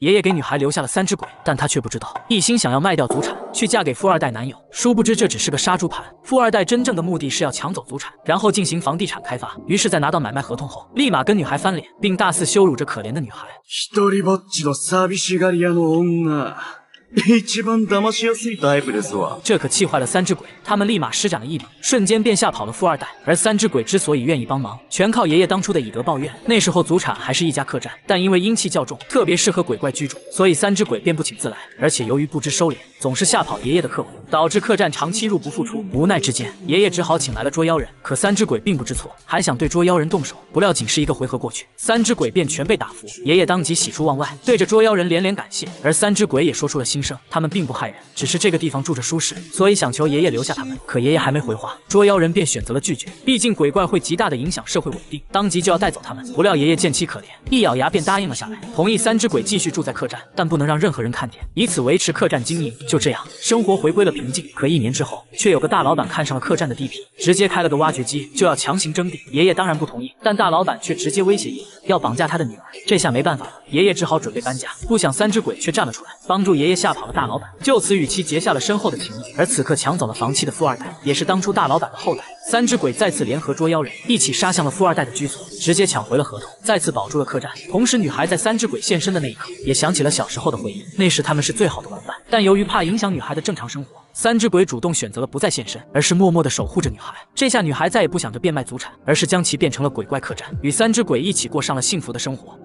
爷爷给女孩留下了三只鬼，但她却不知道，一心想要卖掉祖产，去嫁给富二代男友。殊不知这只是个杀猪盘，富二代真正的目的是要抢走祖产，然后进行房地产开发。于是，在拿到买卖合同后，立马跟女孩翻脸，并大肆羞辱着可怜的女孩。一人ぼっちの寂しがり屋の女。一番騙しやすいタイプですわ。这可气坏了三只鬼，他们立马施展了异能，瞬间便吓跑了富二代。而三只鬼之所以愿意帮忙，全靠爷爷当初的以德报怨。那时候祖产还是一家客栈，但因为阴气较重，特别适合鬼怪居住，所以三只鬼便不请自来。而且由于不知收敛，总是吓跑爷爷的客户，导致客栈长期入不敷出。无奈之间，爷爷只好请来了捉妖人。可三只鬼并不知错，还想对捉妖人动手。不料仅是一个回合过去，三只鬼便全被打服。爷爷当即喜出望外，对着捉妖人连连感谢。而三只鬼也说出了心 他们并不害人，只是这个地方住着舒适，所以想求爷爷留下他们。可爷爷还没回话，捉妖人便选择了拒绝。毕竟鬼怪会极大的影响社会稳定，当即就要带走他们。不料爷爷见其可怜，一咬牙便答应了下来，同意三只鬼继续住在客栈，但不能让任何人看见，以此维持客栈经营。就这样，生活回归了平静。可一年之后，却有个大老板看上了客栈的地皮，直接开了个挖掘机，就要强行征地。爷爷当然不同意，但大老板却直接威胁爷爷要绑架他的女儿。这下没办法了，爷爷只好准备搬家。不想三只鬼却站了出来，帮助爷爷吓跑了大老板，就此与其结下了深厚的情谊。而此刻抢走了房契的富二代，也是当初大老板的后代。三只鬼再次联合捉妖人，一起杀向了富二代的居所，直接抢回了合同，再次保住了客栈。同时，女孩在三只鬼现身的那一刻，也想起了小时候的回忆，那时他们是最好的玩伴。但由于怕影响女孩的正常生活，三只鬼主动选择了不再现身，而是默默的守护着女孩。这下女孩再也不想着变卖祖产，而是将其变成了鬼怪客栈，与三只鬼一起过上了幸福的生活。